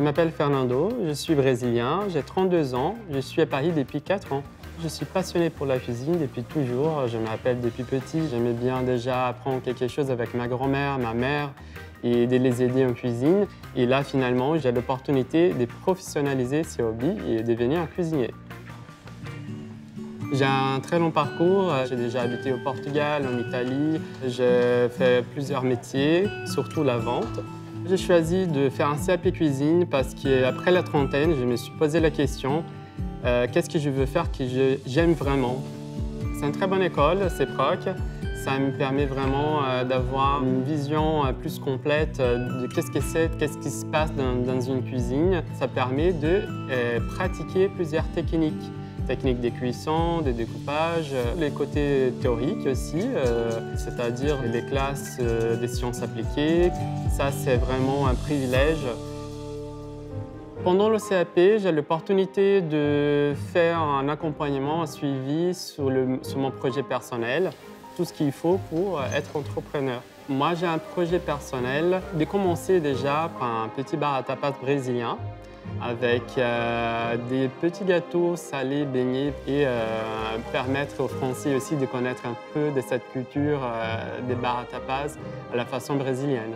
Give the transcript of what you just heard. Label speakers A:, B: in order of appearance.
A: Je m'appelle Fernando, je suis brésilien, j'ai 32 ans, je suis à Paris depuis 4 ans. Je suis passionné pour la cuisine depuis toujours, je m'appelle depuis petit. J'aimais bien déjà apprendre quelque chose avec ma grand-mère, ma mère et de les aider en cuisine. Et là, finalement, j'ai l'opportunité de professionnaliser ces hobbies et devenir un cuisinier. J'ai un très long parcours. J'ai déjà habité au Portugal, en Italie. J'ai fait plusieurs métiers, surtout la vente. J'ai choisi de faire un CAP cuisine parce qu'après la trentaine, je me suis posé la question euh, qu'est-ce que je veux faire que j'aime vraiment? C'est une très bonne école, c'est proc. Ça me permet vraiment euh, d'avoir une vision euh, plus complète de qu'est-ce que c'est, qu'est-ce qui se passe dans une cuisine. Ça permet de pratiquer plusieurs techniques techniques des cuissons, des découpages, les côtés théoriques aussi, euh, c'est-à-dire les classes euh, des sciences appliquées. Ça, c'est vraiment un privilège. Pendant le CAP, j'ai l'opportunité de faire un accompagnement, un suivi sur mon projet personnel, tout ce qu'il faut pour être entrepreneur. Moi, j'ai un projet personnel de commencer déjà par un petit bar à tapas brésilien avec euh, des petits gâteaux salés, baignés et euh, permettre aux Français aussi de connaître un peu de cette culture euh, des bars à tapas à la façon brésilienne.